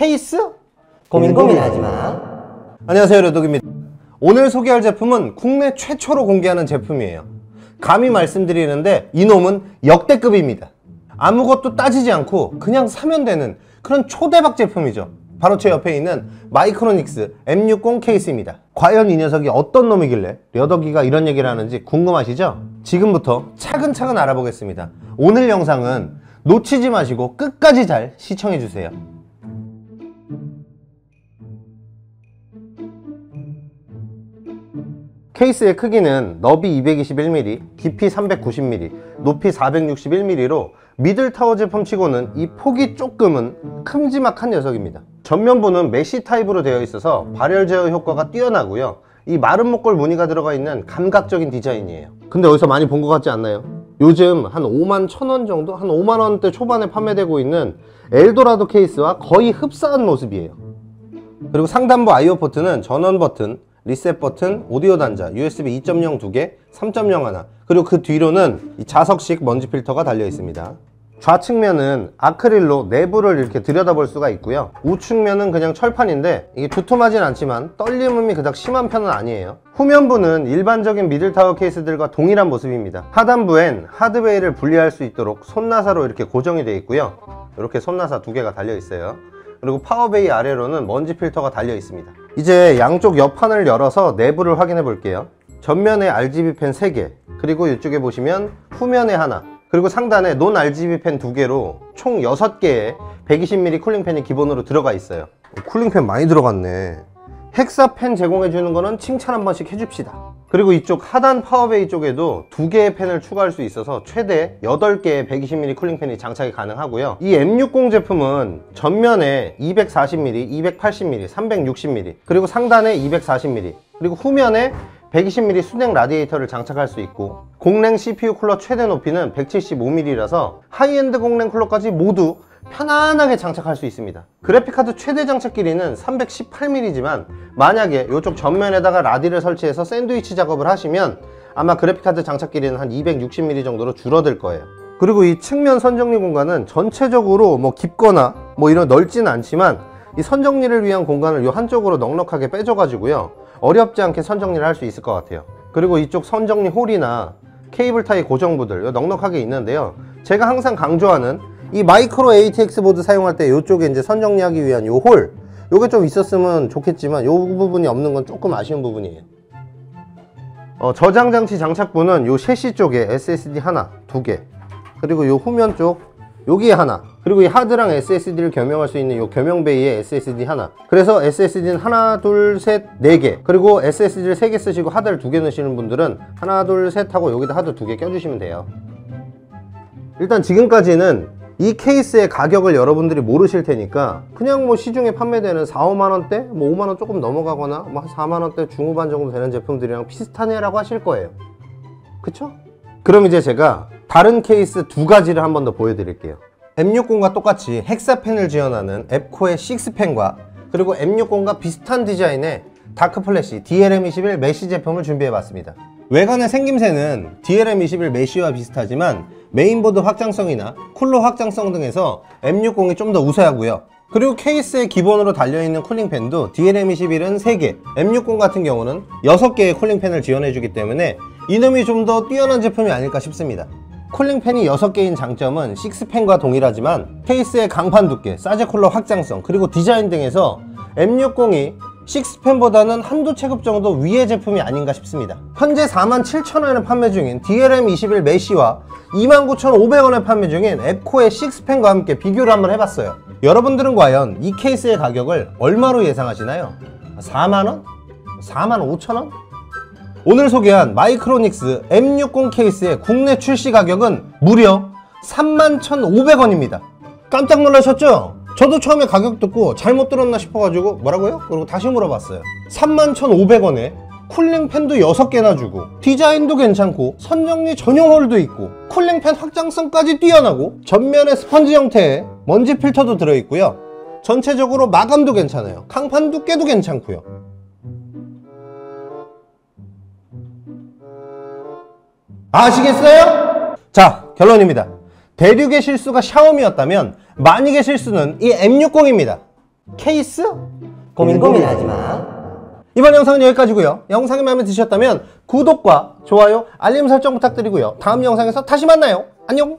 케이스? 고민 고민하지 마. 안녕하세요, 료독입니다. 오늘 소개할 제품은 국내 최초로 공개하는 제품이에요. 감히 말씀드리는데 이놈은 역대급입니다. 아무것도 따지지 않고 그냥 사면 되는 그런 초대박 제품이죠. 바로 제 옆에 있는 마이크로닉스 M60 케이스입니다. 과연 이 녀석이 어떤 놈이길래 려더기가 이런 얘기를 하는지 궁금하시죠? 지금부터 차근차근 알아보겠습니다. 오늘 영상은 놓치지 마시고 끝까지 잘 시청해주세요. 케이스의 크기는 너비 221mm, 깊이 390mm, 높이 461mm로 middle tower 제품 치고는 이 폭이 조금은 큼지막한 녀석입니다. 전면부는 메쉬 타입으로 되어 있어서 발열 제어 효과가 뛰어나고요. 이 마름모꼴 무늬가 들어가 있는 감각적인 디자인이에요. 근데 어디서 많이 본 것 같지 않나요? 요즘 한 5만 1천원 정도? 한 5만 원대 초반에 판매되고 있는 엘도라도 케이스와 거의 흡사한 모습이에요. 그리고 상단부 I/O 포트는 전원 버튼, 리셋 버튼, 오디오 단자, USB 2.0 2개, 3.0 하나. 그리고 그 뒤로는 이 자석식 먼지 필터가 달려 있습니다. 좌측면은 아크릴로 내부를 이렇게 들여다볼 수가 있고요. 우측면은 그냥 철판인데 이게 두툼하진 않지만 떨림음이 그닥 심한 편은 아니에요. 후면부는 일반적인 middle tower 케이스들과 동일한 모습입니다. 하단부엔 하드웨어를 분리할 수 있도록 손나사로 이렇게 고정이 되어 있고요. 이렇게 손나사 두 개가 달려 있어요 그리고 파워베이 아래로는 먼지 필터가 달려 있습니다. 이제 양쪽 옆판을 열어서 내부를 확인해 볼게요. 전면에 RGB 팬 3개 그리고 이쪽에 보시면 후면에 하나 그리고 상단에 non RGB 팬 2개로 총 6개의 120mm cooling 팬이 기본으로 들어가 있어요. cooling 팬 많이 들어갔네. hexa 팬 제공해 주는 거는 칭찬 한 번씩 해줍시다 그리고 이쪽 하단 파워베이 쪽에도 두 개의 팬을 추가할 수 있어서 최대 8개의 120mm cooling 팬이 장착이 가능하고요. 이 M60 제품은 전면에 240mm, 280mm, 360mm 그리고 상단에 240mm 그리고 후면에 120mm 수냉 라디에이터를 장착할 수 있고 공랭 CPU 쿨러 최대 높이는 175mm라서 하이엔드 공랭 쿨러까지 모두 편안하게 장착할 수 있습니다. 그래픽카드 최대 장착 길이는 318mm지만 만약에 이쪽 전면에다가 라디를 설치해서 샌드위치 작업을 하시면 아마 그래픽카드 장착 길이는 한 260mm 정도로 줄어들 거예요. 그리고 이 측면 선정리 공간은 전체적으로 뭐 깊거나 뭐 이런 넓지는 않지만 이 선정리를 위한 공간을 이 한쪽으로 넉넉하게 빼줘 가지고요. 어렵지 않게 선정리를 할 수 있을 것 같아요. 그리고 이쪽 선정리 홀이나 케이블 타이 고정부들 넉넉하게 있는데요. 제가 항상 강조하는 이 마이크로 ATX 보드 사용할 때 이쪽에 이제 선 정리하기 위한 요홀 요게 좀 있었으면 좋겠지만 요 부분이 없는 건 조금 아쉬운 부분이에요. 어, 저장 장치 장착부는 요 섀시 쪽에 SSD 하나 두 개 그리고 요 후면 쪽 여기에 하나 그리고 이 하드랑 SSD를 겸용할 수 있는 이 겸용 베이에 SSD 하나. 그래서 SSD는 하나 둘셋네 개 그리고 SSD를 세 개 쓰시고 하드를 두 개 넣으시는 분들은 하나 둘 셋 하고 여기다 하드 두 개 껴주시면 돼요. 일단 지금까지는 이 케이스의 가격을 여러분들이 모르실 테니까 그냥 뭐 시중에 판매되는 4, 5만원대 뭐 5만원 조금 넘어가거나 뭐 4만원대 중후반 정도 되는 제품들이랑 비슷하네 라고 하실 거예요. 그쵸? 그럼 이제 제가 다른 케이스 두 가지를 한 번 더 보여드릴게요. M60과 똑같이 헥사팬을 지원하는 앱코의 6팬과 그리고 M60과 비슷한 디자인의 다크플래시 DLM21 메쉬 제품을 준비해봤습니다. 외관의 생김새는 DLM21 메쉬와 비슷하지만 메인보드 확장성이나 쿨러 확장성 등에서 M60이 좀 더 우세하고요. 그리고 케이스에 기본으로 달려있는 쿨링팬도 DLM21은 3개, M60 같은 경우는 6개의 쿨링팬을 지원해주기 때문에 이놈이 좀 더 뛰어난 제품이 아닐까 싶습니다. 쿨링팬이 6개인 장점은 6펜과 동일하지만 케이스의 강판 두께, 사제 쿨러 확장성, 그리고 디자인 등에서 M60이 6펜보다는 한두 체급 정도 위의 제품이 아닌가 싶습니다. 현재 47,000원에 판매 중인 DLM21 메쉬와 29,500원에 판매 중인 앱코의 6펜과 함께 비교를 한번 해봤어요 여러분들은 과연 이 케이스의 가격을 얼마로 예상하시나요? 4만원? 4만 5천원? 오늘 소개한 마이크로닉스 M60 케이스의 국내 출시 가격은 무려 31,500원입니다 깜짝 놀라셨죠? 저도 처음에 가격 듣고 잘못 들었나 싶어가지고 뭐라고요? 그리고 다시 물어봤어요 31,500원에 쿨링팬도 6개나 주고 디자인도 괜찮고 선정리 전용 홀도 있고 쿨링팬 확장성까지 뛰어나고 전면에 스펀지 형태의 먼지 필터도 들어있고요 전체적으로 마감도 괜찮아요 강판 두께도 괜찮고요 아시겠어요? 자 결론입니다 대륙의 실수가 샤오미였다면 만익의 실수는 이 M60입니다 케이스? 고민 고민하지 마. 이번 영상은 여기까지고요. 영상이 마음에 드셨다면 구독과 좋아요, 알림 설정 부탁드리고요. 다음 영상에서 다시 만나요. 안녕!